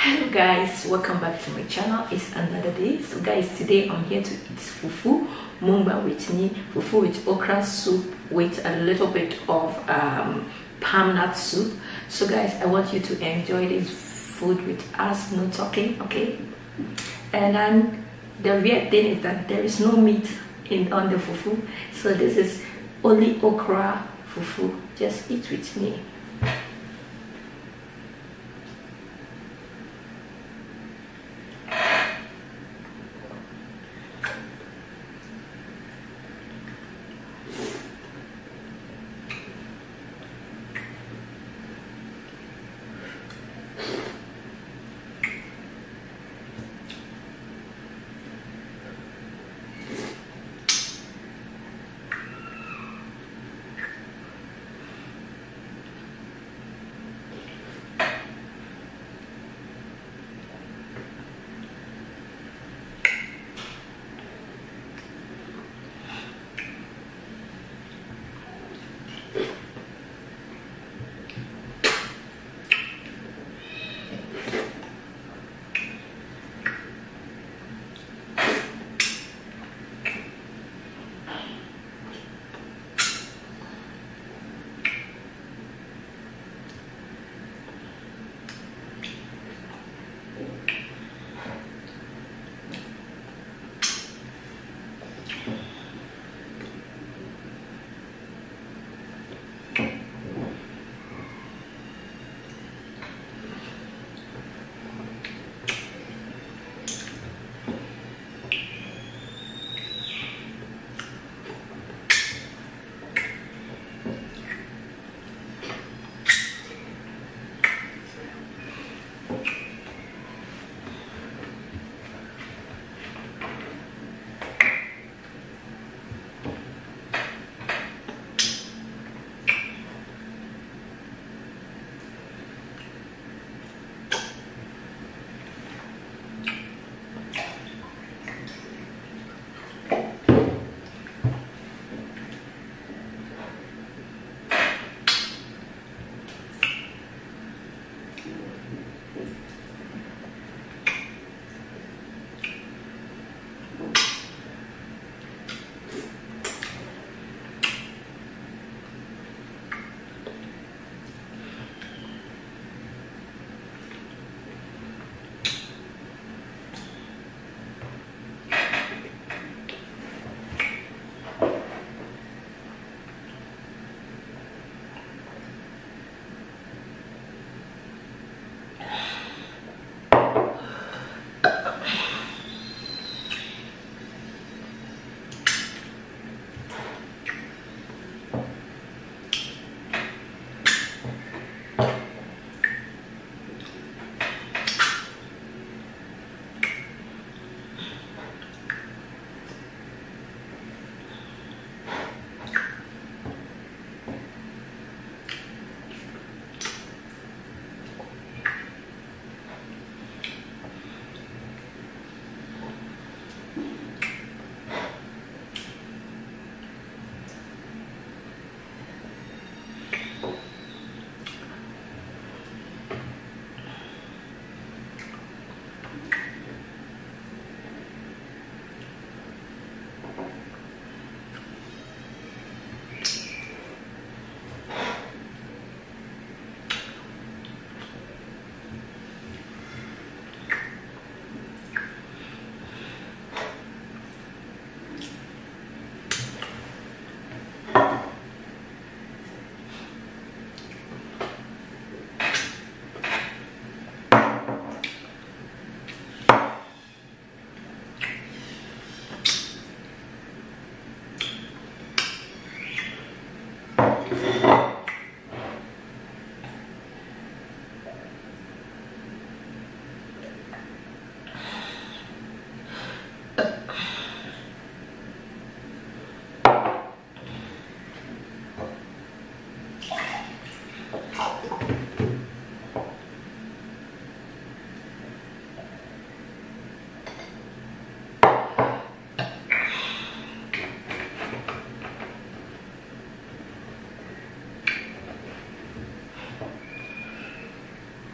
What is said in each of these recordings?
hello guys. Welcome back to my channel. It's another day. So guys today i'm here to eat fufu mukbang with me fufu with okra soup with a little bit of um, palm nut soup. So guys i want you to enjoy this food with us. No talking okay? And then the weird thing is that there is no meat in on the fufu. So this is only okra fufu. Just eat with me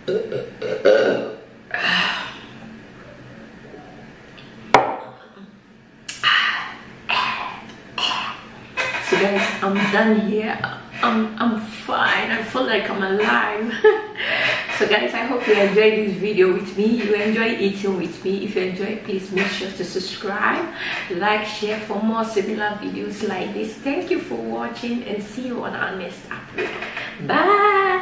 so guys i'm done here. I'm i'm fine. I feel like i'm alive. So guys i hope you enjoyed this video with me. You enjoy eating with me. If you enjoy please make sure to subscribe like share for more similar videos like this. Thank you for watching and see you on our next upload. Bye!